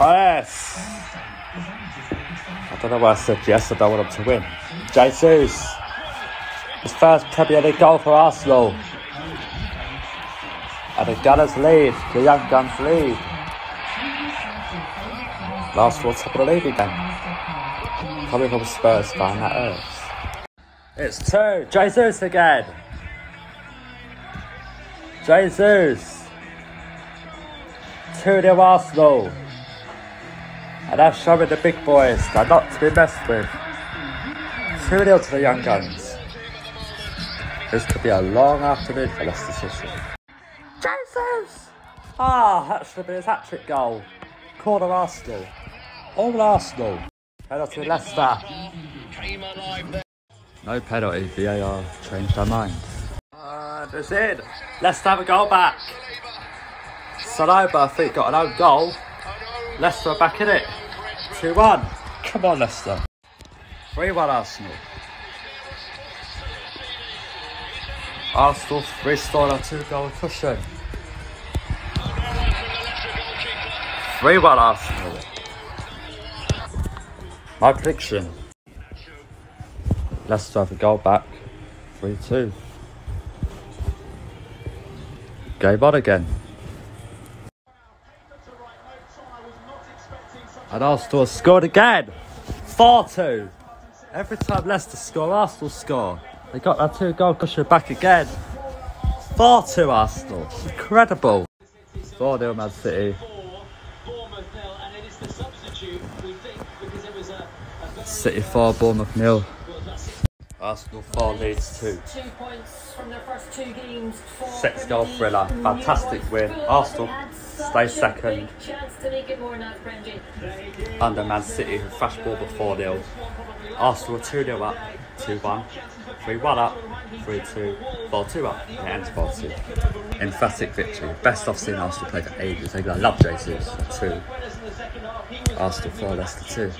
Yes. I don't know why I said yes. I don't want them to win. Jesus. His first Premier League goal for Arsenal. And the Gunners lead. The Young Guns lead. Last one top of the league again. Coming from Spurs fan, that hurts. It's two. Jesus again. Jesus. 2 0 Arsenal. And that's showing the big boys they're not to be messed with. 2 0 to the Young Guns. This could be a long afternoon for Leicester City. Jesus! Ah, that should be his hat trick goal. Corner Arsenal. All Arsenal. Penalty Leicester. Came alive there. No penalty, VAR changed their mind. Uh, that's it. Leicester have a goal back. I think, got an own goal. Leicester are back in it. 2 1. Come on, Leicester. 3 1 Arsenal. Arsenal restored a two goal cushion. 3 1 Arsenal. My prediction Leicester have a goal back. 3 2. Game on again. And Arsenal scored again. 4 2. Every time Leicester score, Arsenal score. They got that two goal cushion back again. 4 2 Arsenal. Incredible. 4 0 Man City. City 4, Bournemouth nil. Arsenal 4 leads 2. Two points from their first two games. Six goal thriller. Fantastic win. Arsenal stay second. big Chance to make it more now, Brendan. under Man City who thrashed Bournemouth 4 0. Arsenal 2 0 up, 2 1, 3 1 up, 3 2, 4 2 up, and it ends 4 2. Emphatic victory. Best I've seen Arsenal play for ages. I love Jesus. 2. Arsenal 4, Leicester 2.